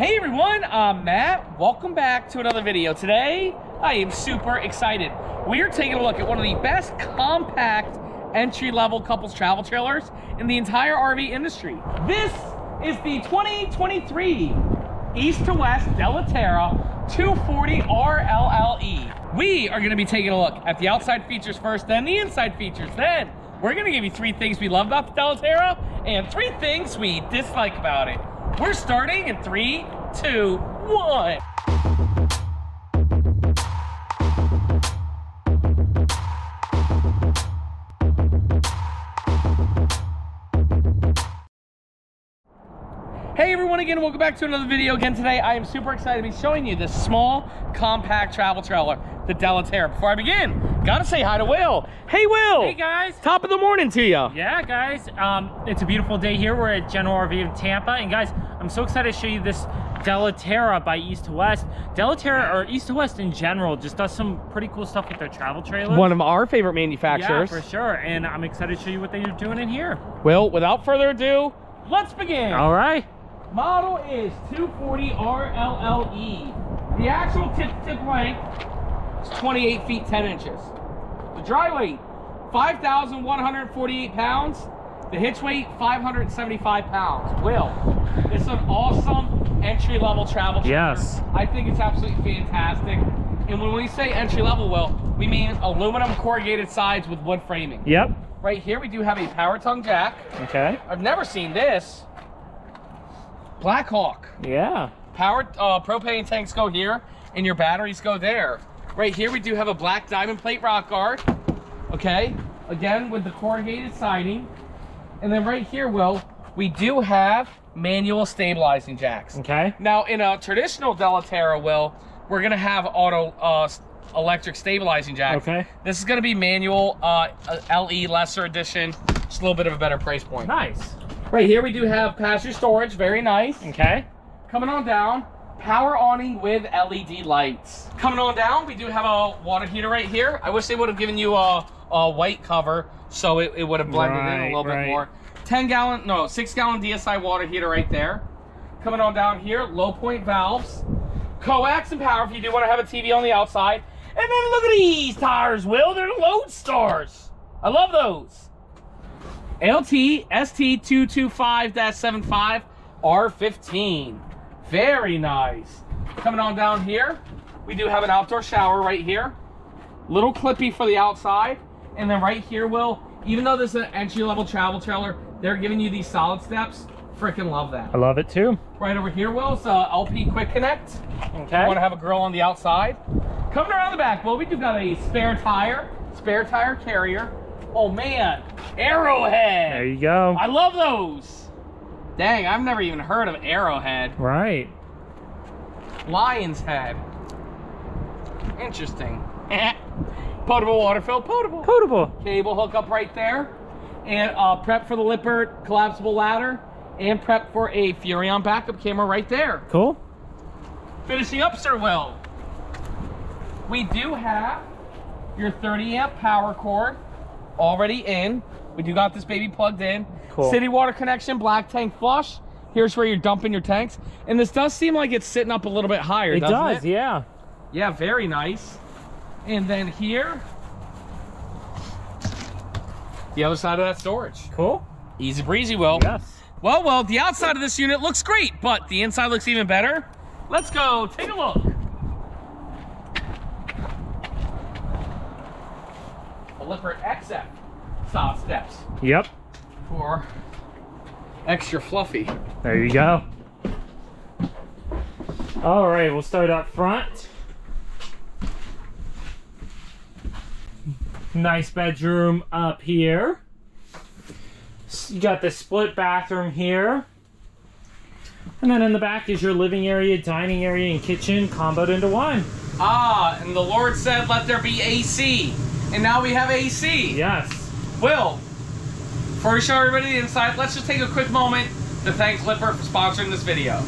Hey everyone, I'm Matt. Welcome back to another video. Today, I am super excited. We are taking a look at one of the best compact entry-level couples travel trailers in the entire RV industry. This is the 2023 East to West Della Terra 240 RLLE. We are gonna be taking a look at the outside features first, then the inside features. Then, we're gonna give you three things we love about the Della Terra and three things we dislike about it. We're starting in three, two, one. Hey everyone again, welcome back to another video again today. I am super excited to be showing you this small, compact travel trailer, the Della Terra. Before I begin, gotta say hi to Will. Hey Will! Hey guys! Top of the morning to you. Yeah guys, um, it's a beautiful day here. We're at General RV in Tampa. And guys, I'm so excited to show you this Della Terra by East to West. Della Terra, or East to West in general, just does some pretty cool stuff with their travel trailers. One of our favorite manufacturers. yeah, for sure. And I'm excited to show you what they're doing in here. Well, without further ado, let's begin. All right. Model is 240 RLLE. E. The actual tip tip length is 28 feet 10 inches. The dry weight, 5,148 pounds. The hitch weight, 575 pounds. Will, it's an awesome entry level travel trailer. Yes. I think it's absolutely fantastic. And when we say entry level, Will, we mean aluminum corrugated sides with wood framing. Yep. Right here, we do have a power tongue jack. Okay. I've never seen this. Blackhawk. Yeah. Power uh, propane tanks go here, and your batteries go there. Right here, we do have a black diamond plate rock guard. Okay, again with the corrugated siding. And then right here, Will, we do have manual stabilizing jacks. Okay. Now, in a traditional Della Terra, Will, we're gonna have auto uh, electric stabilizing jacks. Okay. This is gonna be manual uh, uh, LE lesser edition, just a little bit of a better price point. Nice. Right here we do have passenger storage, very nice. Okay. Coming on down, power awning with LED lights. Coming on down, we do have a water heater right here. I wish they would have given you a, a white cover so it, it would have blended in a little right. bit more. 10 gallon, no, 6 gallon DSI water heater right there. Coming on down here, low point valves. Coax and power if you do want to have a TV on the outside. And then look at these tires, Will. They're Loadstars. I love those. LT ST225-75 R15. Very nice. Coming on down here, we do have an outdoor shower right here. Little clippy for the outside. And then right here, Will, even though this is an entry-level travel trailer, they're giving you these solid steps. Freaking love that. I love it too. Right over here, Will, is uh, LP Quick Connect. Okay. You want to have a grill on the outside. Coming around the back, well, we do got a spare tire, spare tire carrier. Oh man, Arrowhead. There you go. I love those. Dang, I've never even heard of Arrowhead. Right. Lion's Head. Interesting. potable water fill, potable. Potable. Cable hookup right there. And uh, prep for the Lippert collapsible ladder. And prep for a Furrion backup camera right there. Cool. Finishing up, Sir Will. We do have your 30 amp power cord already in. We do got this baby plugged in. Cool. City water connection, black tank flush. Here's where you're dumping your tanks. And this does seem like it's sitting up a little bit higher, It does, it? yeah. Yeah, very nice. And then here, the other side of that storage. Cool. Easy breezy, Will. Yes. Well, well, the outside of this unit looks great, but the inside looks even better. Let's go take a look. Lippert XF solid steps Yep. For extra fluffy. There you go. All right, we'll start up front. Nice bedroom up here. You got the split bathroom here. And then in the back is your living area, dining area, and kitchen comboed into one. Ah, and the Lord said, let there be AC. And now we have AC. Yes. Will, before we show everybody the inside, let's just take a quick moment to thank Lippert for sponsoring this video.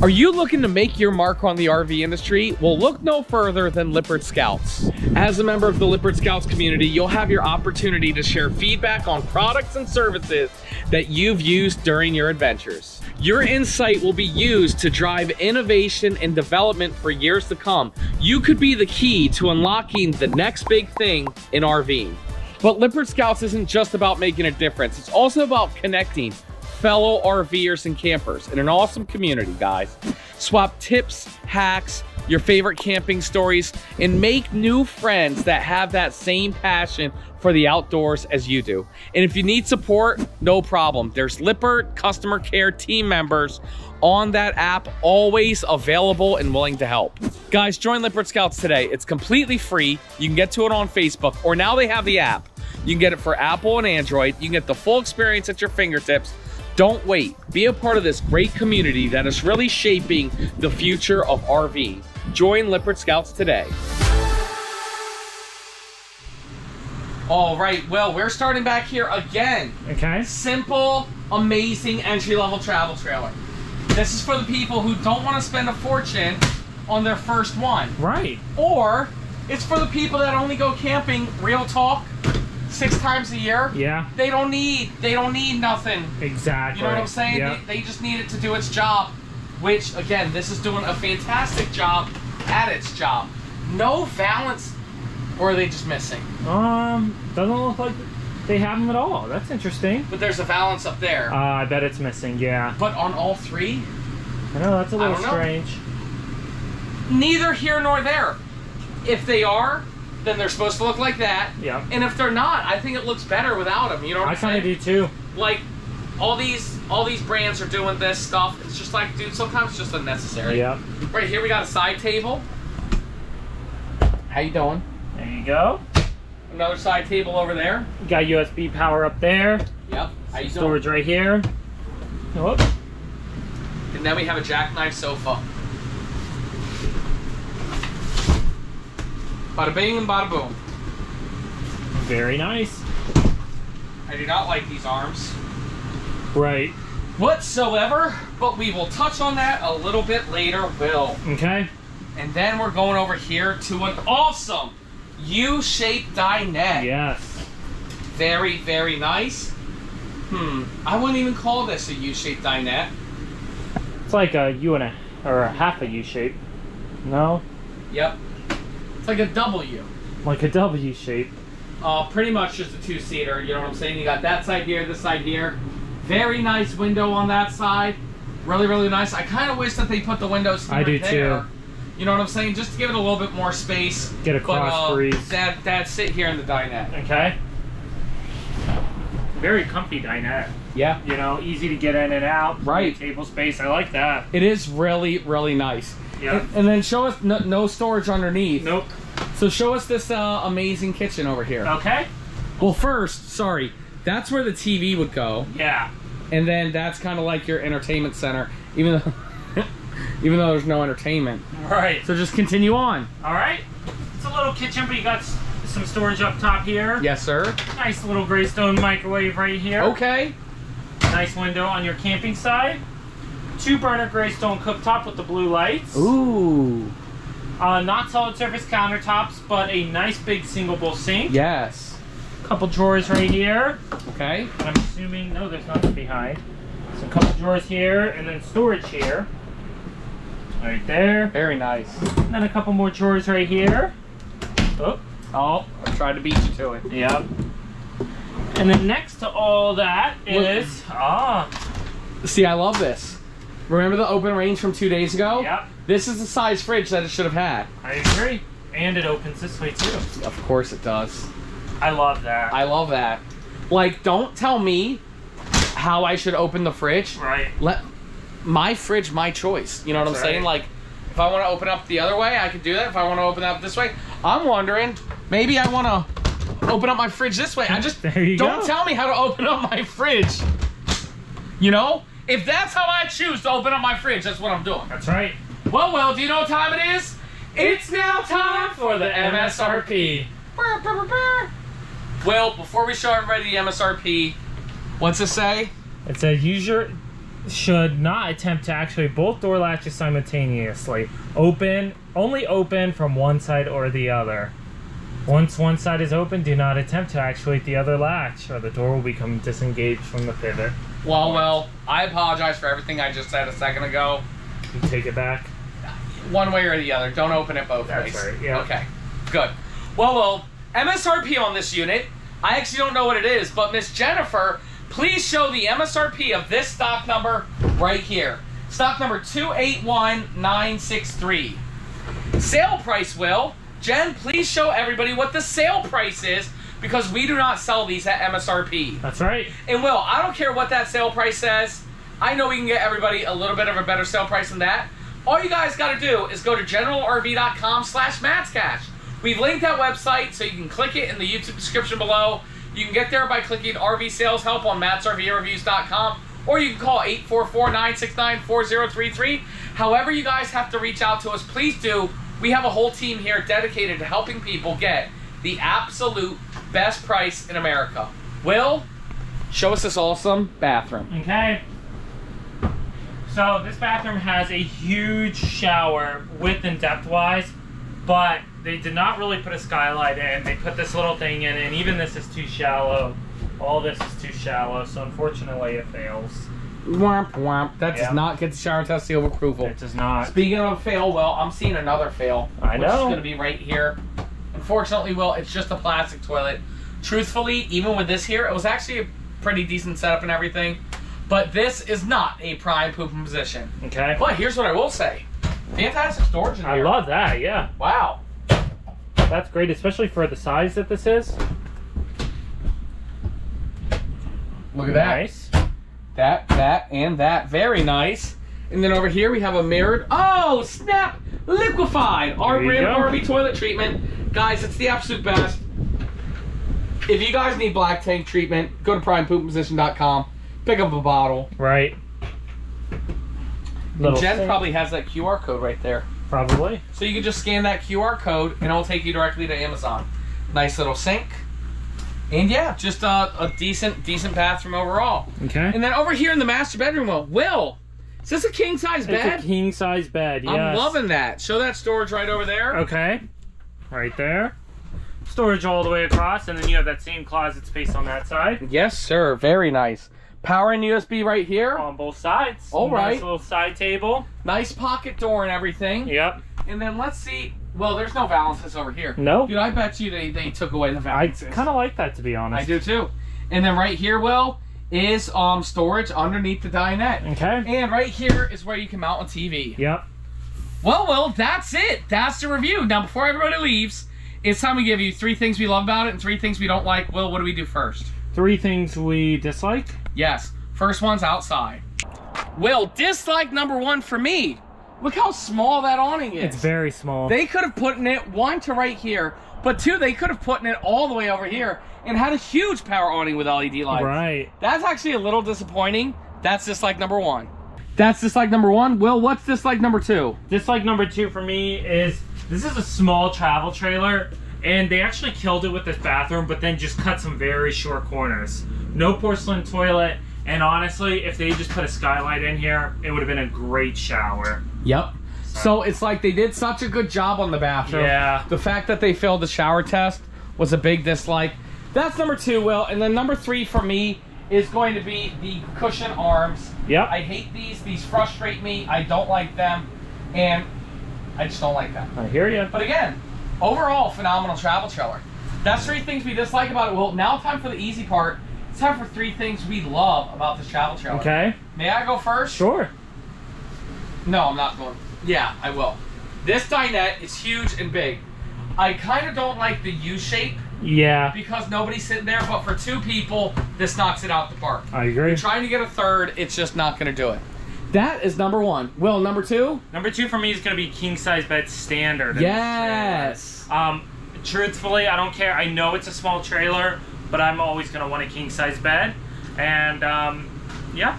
Are you looking to make your mark on the RV industry? Well, look no further than Lippert Scouts. As a member of the Lippert Scouts community, you'll have your opportunity to share feedback on products and services that you've used during your adventures. Your insight will be used to drive innovation and development for years to come. You could be the key to unlocking the next big thing in RVing. But Lippert Scouts isn't just about making a difference. It's also about connecting fellow RVers and campers in an awesome community, guys. Swap tips, hacks, your favorite camping stories, and make new friends that have that same passion for the outdoors as you do. And if you need support, no problem. There's Lippert customer care team members on that app, always available and willing to help. Guys, join Lippert Scouts today. It's completely free. You can get to it on Facebook, or now they have the app. You can get it for Apple and Android. You can get the full experience at your fingertips. Don't wait. Be a part of this great community that is really shaping the future of RV. Join Lippert Scouts today. All right, well, we're starting back here again. Okay. Simple, amazing entry-level travel trailer. This is for the people who don't want to spend a fortune on their first one. Right. Or it's for the people that only go camping, real talk, six times a year. Yeah. They don't need they don't need nothing. Exactly. You know what I'm saying? Yeah. They, they just need it to do its job. Which again, this is doing a fantastic job at its job. No valance or are they just missing? Um, doesn't look like they have them at all. That's interesting. But there's a valance up there. Uh, I bet it's missing. Yeah. but on all three, I know that's a little strange. neither here nor there. If they are, then they're supposed to look like that. Yeah. And if they're not, I think it looks better without them. You know what I kind of do too. Like all these all these brands are doing this stuff. It's just like, dude, sometimes it's just unnecessary. Yeah. Right here we got a side table. How you doing? There you go. Another side table over there. You got USB power up there. Yep. How you doing? Storage right here. Oh, And then we have a jackknife sofa. Bada bing and bada boom. very nice. I do not like these arms. Right. whatsoever, but we will touch on that a little bit later, Will. Okay. And then we're going over here to an awesome U-shaped dinette. Yes. Very, very nice. Hmm, I wouldn't even call this a U-shaped dinette. It's like a U and a or a half a U shape. No, Yep. It's like a W. like a W shape. Uh, pretty much just a two-seater, you know what I'm saying? You got that side here, this side here. Very nice window on that side. Really, really nice. I kind of wish that they put the windows here I do there. too. You know what I'm saying? Just to give it a little bit more space. Get a But, cross uh, breeze. Dad, Dad, sit here in the dinette. Okay. Very comfy dinette. Yeah. You know, easy to get in and out. Right. Table space. I like that. It is really, really nice. Yeah. And, and then show us no, no storage underneath. Nope. So show us this uh, amazing kitchen over here. Okay. Well, first, sorry, that's where the TV would go, Yeah. and then that's kind of like your entertainment center, even though, even though there's no entertainment. Right. So just continue on. All right. It's a little kitchen, but you got some storage up top here. Yes, sir. Nice little Greystone microwave right here. Okay. Nice window on your camping side. Two burner Greystone cooktop with the blue lights. Ooh. Uh, not solid surface countertops, but a nice big single bowl sink. Yes. Couple drawers right here. Okay. I'm assuming no, there's nothing behind. So a couple drawers here, and then storage here. Right there. Very nice. And then a couple more drawers right here. Oh, Oh, I tried to beat you to it. yep. And then next to all that is, Look. ah, See, I love this. Remember the open range from two days ago? Yep. This is the size fridge that it should have had. I agree. And it opens this way too. Of course it does. I love that. I love that. Like, don't tell me how I should open the fridge. right. Let my fridge my choice. You know what That's I'm saying? Like, if I want to open up the other way, I can do that. If I want to open up this way, I'm wondering maybe I want to open up my fridge this way. I just There you don't go. tell me how to open up my fridge. You know, if that's how I choose to open up my fridge, that's what I'm doing. That's right. Well, well, do you know what time it is? It's now time for the MSRP. Well, before we show everybody the MSRP, what's it say? It says user should not attempt to activate both door latches simultaneously. Open only open from one side or the other. Once one side is open, do not attempt to actuate the other latch, or the door will become disengaged from the pivot. Well, well, I apologize for everything I just said a second ago. You take it back. One way or the other. Don't open it both That's ways. right, yeah. Okay. Good. Well, well, MSRP on this unit. I actually don't know what it is, but Miss Jennifer, please show the MSRP of this stock number right here. Stock number 281963. Sale price, Will. Jen, please show everybody what the sale price is because we do not sell these at MSRP. That's right. And Will, I don't care what that sale price says. I know we can get everybody a little bit of a better sale price than that. All you guys got to do is go to generalrv.com slash matscash. We've linked that website so you can click it in the YouTube description below. You can get there by clicking RV Sales Help on mattsrvreviews.com or you can call 844-969-4033. However you guys have to reach out to us, please do. We have a whole team here dedicated to helping people get the absolute best price in America. Will, show us this awesome bathroom. Okay. So this bathroom has a huge shower width and depth wise, but they did not really put a skylight in. They put this little thing in, and even this is too shallow. All this is too shallow, so unfortunately it fails. Womp womp. That does not get the shower test seal approval. It does not. Speaking of a fail, well, I'm seeing another fail. I Which is know. going to be right here. Unfortunately, Will, it's just a plastic toilet. Truthfully, even with this here, it was actually a pretty decent setup and everything. But this is not a prime pooping position. Okay. But here's what I will say. Fantastic storage in I here. love that, yeah. Wow. That's great, especially for the size that this is. Look at that. Nice. That, that, and that. Very nice. And then over here we have a mirrored. Oh, snap! Liquified! Our brand. Barbie toilet treatment. Guys, it's the absolute best. If you guys need black tank treatment, go to primepoopposition.com. Pick up a bottle. Right. And Jen sink, probably has that QR code right there. probably. So you can just scan that QR code and it'll take you directly to Amazon. Nice little sink. And yeah, just a, a decent, decent bathroom overall. Okay. And then over here in the master bedroom, Will, Will, is this a king size bed? It's a king size bed. Yes. I'm loving that. Show that storage right over there. Okay. Right there. Storage all the way across, and then you have that same closet space on that side. Yes, sir. Very nice. Power and USB right here. On both sides. All Nice right. little side table. Nice pocket door and everything. Yep. And then let's see. Well, there's no valances over here. No. Dude, I bet you they, they took away the I valances. kind of like that to be honest. I do too. And then right here, Will, is um storage underneath the dinette. Okay. And right here is where you can mount a TV. Yep. Well, well, that's it. That's the review. Now, before everybody leaves, it's time we give you three things we love about it and three things we don't like. Will, what do we do first? Three things we dislike. Yes. First one's outside. Will, dislike number one for me. Look how small that awning is. It's very small. They could have put in it one to right here, but two, they could have put in it all the way over here and had a huge power awning with LED lights. right. That's actually a little disappointing. That's dislike number one. That's dislike number one. Will, what's dislike number two? Dislike number two for me is this is a small travel trailer, and they actually killed it with this bathroom, but then just cut some very short corners. No porcelain toilet, and honestly, if they just put a skylight in here, it would have been a great shower. Yep. So it's like they did such a good job on the bathroom. Yeah. The fact that they failed the shower test was a big dislike. That's number two, Will. And then number three for me is going to be the cushion arms. Yep. I hate these. These frustrate me. I don't like them. And I just don't like them. I hear you. But again, overall, phenomenal travel trailer. That's three things we dislike about it. Well, now time for the easy part. It's time for three things we love about this travel trailer. Okay. May I go first? Sure. No, I'm not going. Yeah, I will. This dinette is huge and big. I kind of don't like the U shape Yeah, because nobody's sitting there, but for two people, this knocks it out the park. I agree. Trying to get a third, it's just not going to do it. That is number one. Will, number two? Number two for me is going to be king size bed standard. in Yes. Um, truthfully, I don't care. I know it's a small trailer, but I'm always going to want a king size bed. And um, yeah.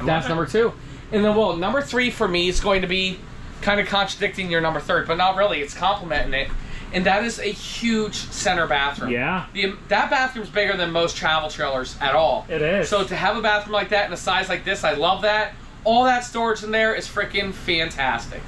I That's number two. And then, well, number three for me is going to be kind of contradicting your number third, but not really. It's complementing it. And that is a huge center bathroom. Yeah. The, that bathroom's bigger than most travel trailers at all. It is. So to have a bathroom like that in a size like this, I love that. All that storage in there is freaking fantastic.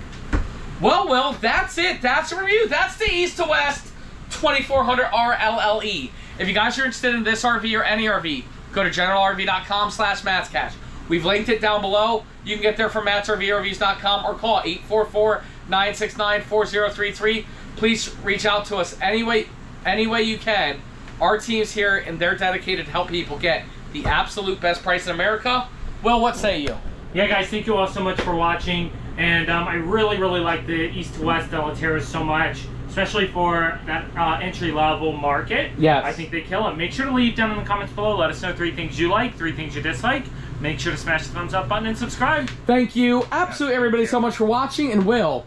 Well, well, that's it. That's the review. That's the East to West 2400 RLLE. E. If you guys are interested in this RV or any RV, go to generalrv.com slash matscash. We've linked it down below. You can get there from matsrvrvs.com or call 844-969-4033. Please reach out to us any way, any way you can. Our team's here and they're dedicated to help people get the absolute best price in America. Will, what say you? Yeah, guys, thank you all so much for watching. And um, I really, really like the East to West Della Terra so much, especially for that uh, entry level market. Yes. I think they kill it. Make sure to leave down in the comments below. Let us know three things you like, three things you dislike. Make sure to smash the thumbs up button and subscribe. Thank you, absolutely everybody, so much for watching, and Will,